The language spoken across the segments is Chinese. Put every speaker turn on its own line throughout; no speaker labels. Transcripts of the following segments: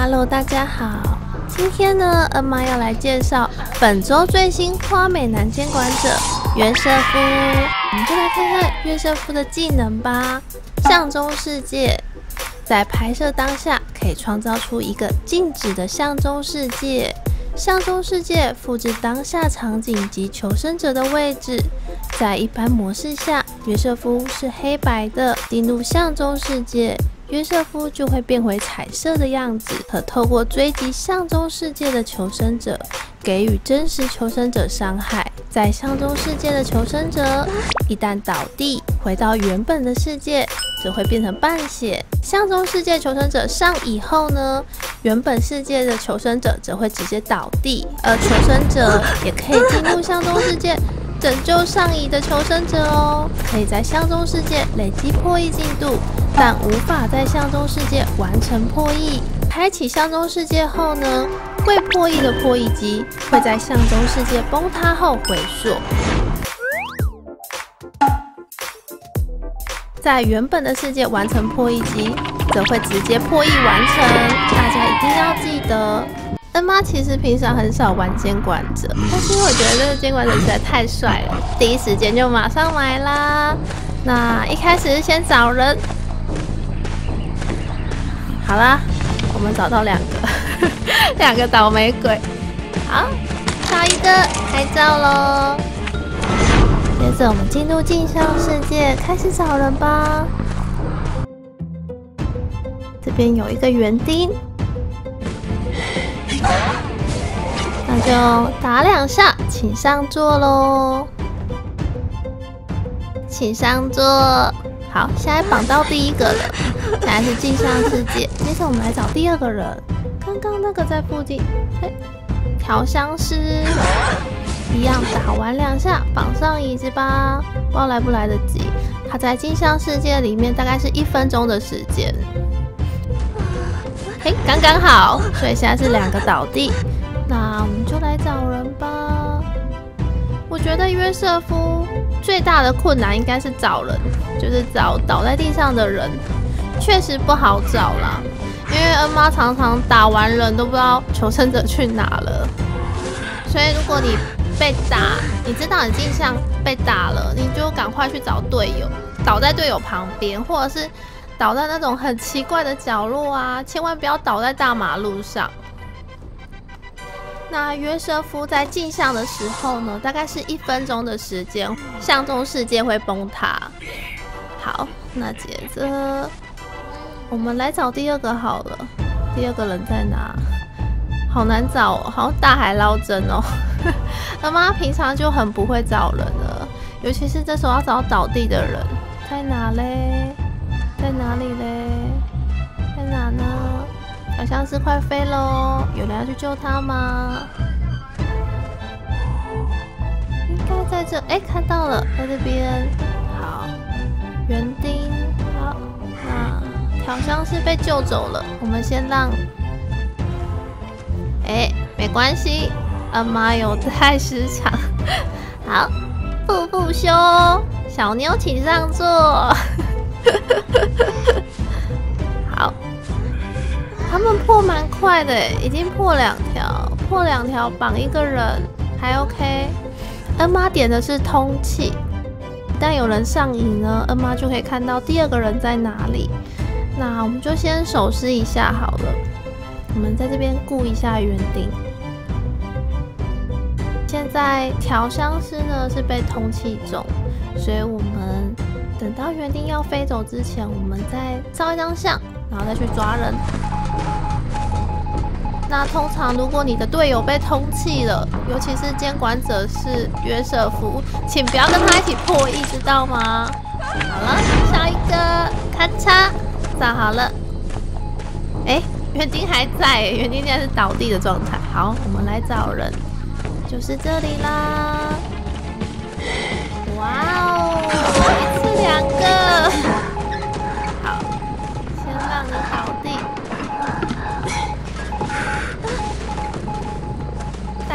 Hello，大家好。今天呢，恩妈要来介绍本周最新花美男监管者约瑟夫。我们就来看看约瑟夫的技能吧。相中世界，在拍摄当下可以创造出一个静止的相中世界。相中世界复制当下场景及求生者的位置。在一般模式下，约瑟夫是黑白的。进入相中世界。约瑟夫就会变回彩色的样子，可透过追击相中世界的求生者，给予真实求生者伤害。在相中世界的求生者一旦倒地，回到原本的世界，则会变成半血。相中世界求生者上以后呢，原本世界的求生者则会直接倒地，而求生者也可以进入相中世界。拯救上移的求生者哦，可以在相中世界累积破译进度，但无法在相中世界完成破译。开启相中世界后呢，未破译的破译机会在相中世界崩塌后回溯，在原本的世界完成破译机，则会直接破译完成。大家一定要记得。恩妈其实平常很少玩监管者，但是我觉得这个监管者实在太帅了，第一时间就马上来啦。那一开始先找人，好啦，我们找到两个，两个倒霉鬼。好，下一个拍照喽。接着我们进入镜像世界，开始找人吧。这边有一个园丁。就打两下，请上座喽，请上座。好，现在绑到第一个了，现在是镜像世界。接着我们来找第二个人，刚刚那个在附近，嘿，调香师，一样打完两下，绑上椅子吧。不知道来不来得及，他在镜像世界里面大概是一分钟的时间。嘿，刚刚好，所以现在是两个倒地，那我们就来找人吧。我觉得约瑟夫最大的困难应该是找人，就是找倒在地上的人，确实不好找啦。因为恩妈常常打完人都不知道求生者去哪了，所以如果你被打，你知道你镜像被打了，你就赶快去找队友，倒在队友旁边，或者是。倒在那种很奇怪的角落啊，千万不要倒在大马路上。那约瑟夫在镜像的时候呢，大概是一分钟的时间，相中世界会崩塌。好，那接着我们来找第二个好了。第二个人在哪？好难找，哦好像大海捞针哦。他妈平常就很不会找人了，尤其是这时候要找倒地的人，在哪嘞？在哪里嘞？在哪呢？好像是快飞喽，有人要去救他吗？应该在这，哎，看到了，在这边。好，园丁，好，那好像是被救走了，我们先让。哎，没关系，阿妈有太时长。好，步步修，小妞请上座。他们破蛮快的，已经破两条，破两条绑一个人还 OK。恩妈点的是通气，一旦有人上瘾呢，恩妈就可以看到第二个人在哪里。那我们就先手撕一下好了。我们在这边顾一下园丁。现在调香师呢是被通气中，所以我们。等到园丁要飞走之前，我们再照一张相，然后再去抓人。那通常如果你的队友被通气了，尤其是监管者是约瑟夫，请不要跟他一起破译，知道吗？好了，下一个，咔嚓，找好了。哎，园丁还在，园丁现在是倒地的状态。好，我们来找人，就是这里啦。哇哦！一次两个，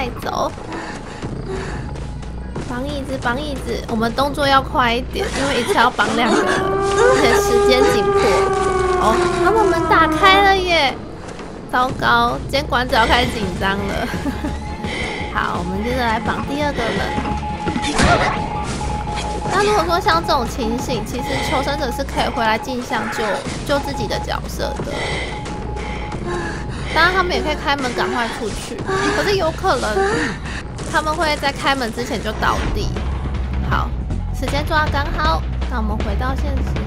带走，绑椅子，绑椅子，我们动作要快一点，因为一次要绑两个，而且时间紧迫。哦，他们门打开了耶！糟糕，监管者要开始紧张了。好，我们接着来绑第二个人。那如果说像这种情形，其实求生者是可以回来镜像救救自己的角色的。当然，他们也可以开门赶快出去，可是有可能他们会在开门之前就倒地。好，时间抓刚好，那我们回到现实。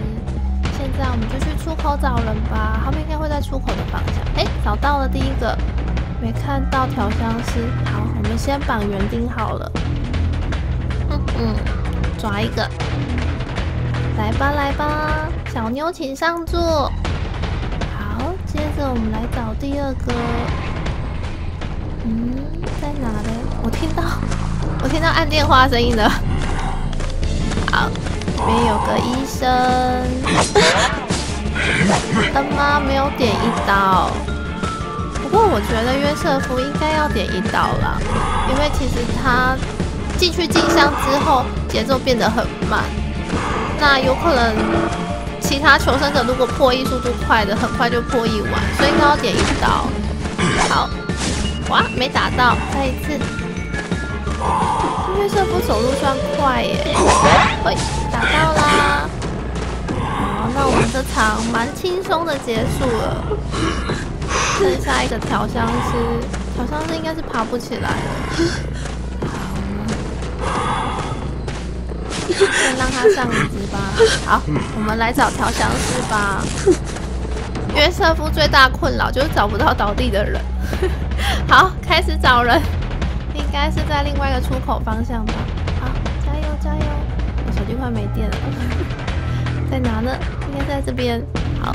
现在我们就去出口找人吧，他们应该会在出口的方向。哎，找到了第一个，没看到调香师。好，我们先绑园丁好了。嗯嗯，抓一个，来吧来吧，小妞请上座。接着我们来找第二个。嗯，在哪呢？我听到，我听到按电话声音了。好。这边有个医生，恩妈没有点一刀，不过我觉得约瑟夫应该要点一刀啦，因为其实他进去镜像之后节奏变得很慢，那有可能其他求生者如果破译速度快的，很快就破译完，所以应该要点一刀。好，哇，没打到，再一次。约瑟夫走路算快耶，喂。打到啦！好，那我们这场蛮轻松的结束了。剩下一个调香师，调香师应该是爬不起来了。先让他上椅子吧。好，我们来找调香师吧。约瑟夫最大困扰就是找不到倒地的人。好，开始找人，应该是在另外一个出口方向吧。好，加油加油！我手机快没电了，在哪呢？应该在这边。好，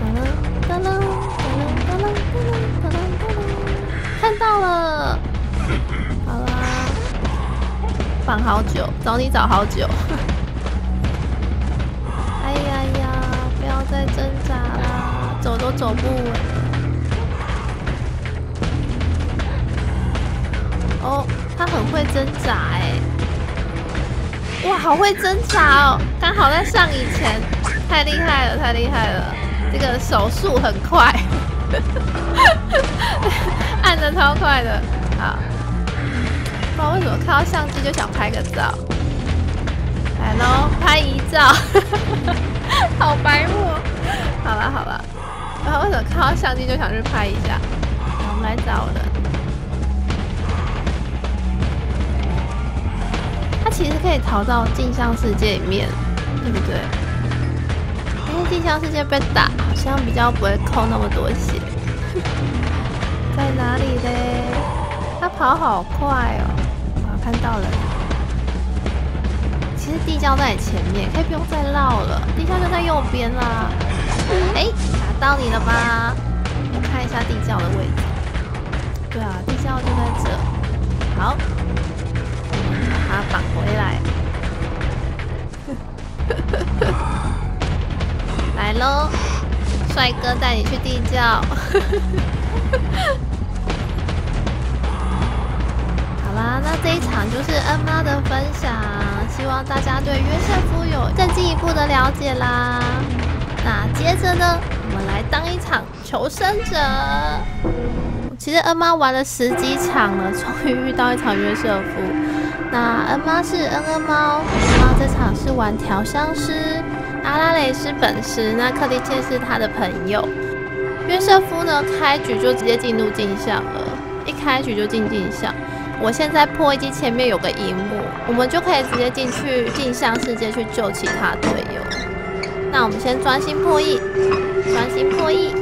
噔噔噔噔噔噔噔噔噔噔，看到了。等好久，找你找好久。哎呀呀，不要再挣扎啦，走都走不稳。哦，他很会挣扎哎。哇，好会挣扎哦！刚好在上以前，太厉害了，太厉害了！这个手速很快，按的超快的。我，看到相机就想拍个照，来喽，拍遗照，好白目。好了好了，不知道为什么看到相机就想去拍一下。我们来找人。其实可以逃到镜像世界里面，对不对？因为镜像世界被打，好像比较不会扣那么多血。在哪里嘞？他跑好快哦！看到了。其实地窖在前面，可以不用再绕了。地窖就在右边啦。哎，打到你了吧？看一下地窖的位置。对啊，地窖就在这。好。把它绑回来，来喽，帅哥带你去地窖。好啦，那这一场就是恩妈的分享，希望大家对约瑟夫有更进一步的了解啦。那接着呢，我们来当一场求生者。其实恩妈玩了十几场了，终于遇到一场约瑟夫。那恩妈是恩恩猫，猫这场是玩调香师，阿拉蕾是本师，那克里切是他的朋友。约瑟夫呢，开局就直接进入镜像了，一开局就进镜像。我现在破译机前面有个荧幕，我们就可以直接进去镜像世界去救其他队友。那我们先专心破译，专心破译。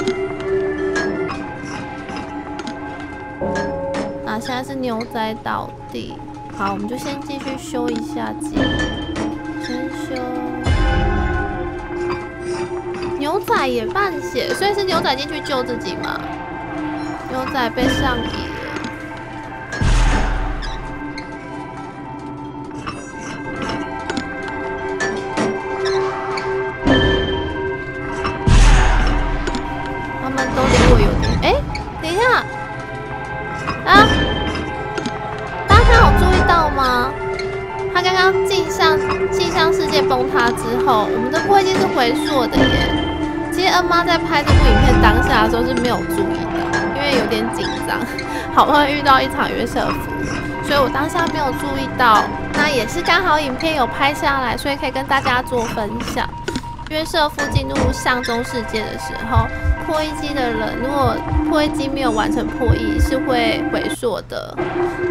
那现在是牛仔倒地。好，我们就先继续修一下机，先修。牛仔也半血，所以是牛仔进去救自己吗？牛仔被上瘾。气象世界崩塌之后，我们的破译机是回溯的耶。其实恩妈在拍这部影片当下的时候是没有注意的，因为有点紧张，好不容易遇到一场约瑟夫，所以我当下没有注意到。那也是刚好影片有拍下来，所以可以跟大家做分享。约瑟夫进入上中世界的时候，破译机的人如果破译机没有完成破译，是会回溯的。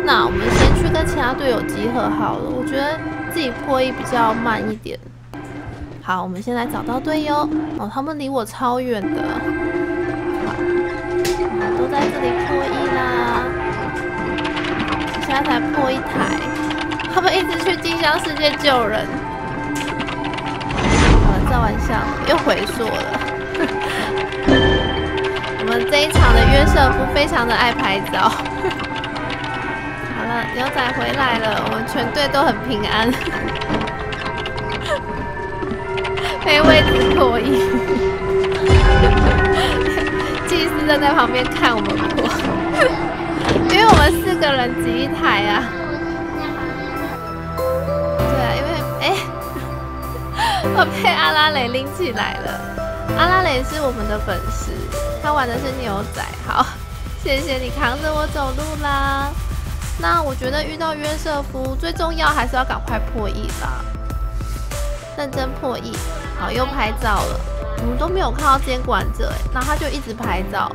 那我们先去跟其他队友集合好了，我觉得自己破译比较慢一点。好，我们现在找到队友哦，他们离我超远的，都在这里破译啦。现在才破一台，他们一直去镜像世界救人。开玩笑，又回溯了。我们这一场的约瑟夫非常的爱拍照。牛仔回来了，我们全队都很平安。没位置破译，祭司站在旁边看我们破，因为我们四个人挤一台啊。对啊，因为哎我被阿拉蕾拎起来了。阿拉蕾是我们的粉丝，他玩的是牛仔。好，谢谢你扛着我走路啦。那我觉得遇到约瑟夫最重要还是要赶快破译啦，认真破译。好，又拍照了。我们都没有看到监管者，哎，那他就一直拍照。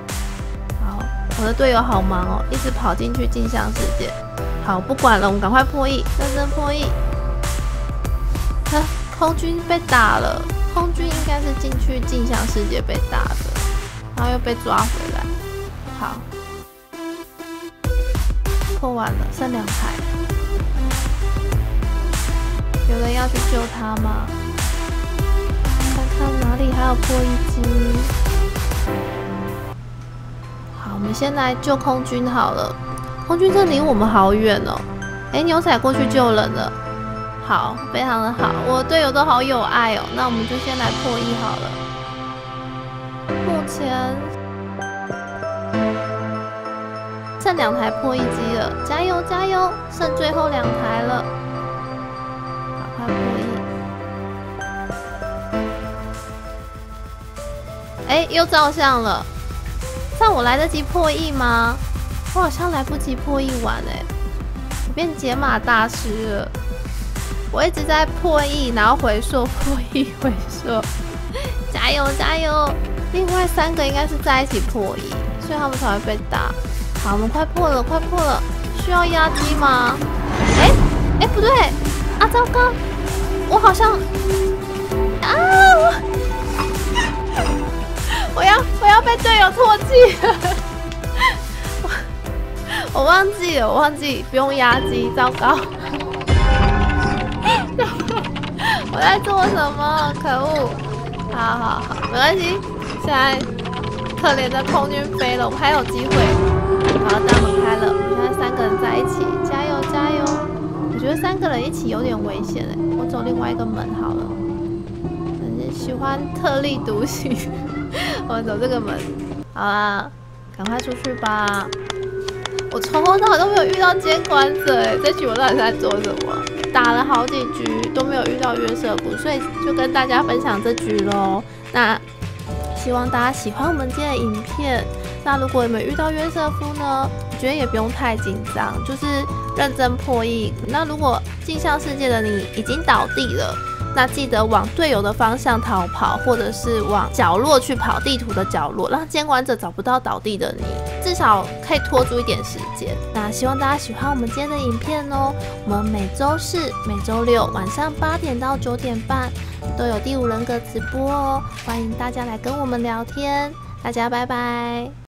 好，我的队友好忙哦，一直跑进去镜像世界。好，不管了，我们赶快破译，认真破译。空军被打了，空军应该是进去镜像世界被打的，然后又被抓回来。好，破完了，剩两台，有人要去救他吗？看看哪里还有破一只。好，我们先来救空军好了。空军这离我们好远哦。哎，牛仔过去救人了。好，非常的好，我队友都好有爱哦。那我们就先来破译好了。目前剩两台破译机了，加油加油！剩最后两台了，赶快破译。哎，又照相了，这样我来得及破译吗？我好像来不及破译完哎，我变解码大师了。我一直在破译，然后回溯，破译，回溯，加油加油！另外三个应该是在一起破译，所以他们才会被打。好，我们快破了，快破了！需要压机吗？哎哎，不对啊！糟糕，我好像啊，我 我要我要被队友唾弃！我我忘记了，我忘记不用压机，糟糕！我在做什么？可恶！好好好，没关系。现在可怜的空军飞了，我们还有机会。好，大门开了，我们现在三个人在一起，加油加油！我觉得三个人一起有点危险哎，我走另外一个门好了。人家喜欢特立独行，我走这个门。好啦，赶快出去吧！我从头到尾都没有遇到监管者哎，这局我到底在做什么？打了好几局都没有遇到约瑟夫，所以就跟大家分享这局喽。那希望大家喜欢我们今天的影片。那如果有没有遇到约瑟夫呢？我觉得也不用太紧张，就是认真破译。那如果镜像世界的你已经倒地了，那记得往队友的方向逃跑，或者是往角落去跑，地图的角落，让监管者找不到倒地的你，至少可以拖住一点时间。那希望大家喜欢我们今天的影片哦。我们每周四、每周六晚上八点到九点半都有第五人格直播哦，欢迎大家来跟我们聊天。大家拜拜。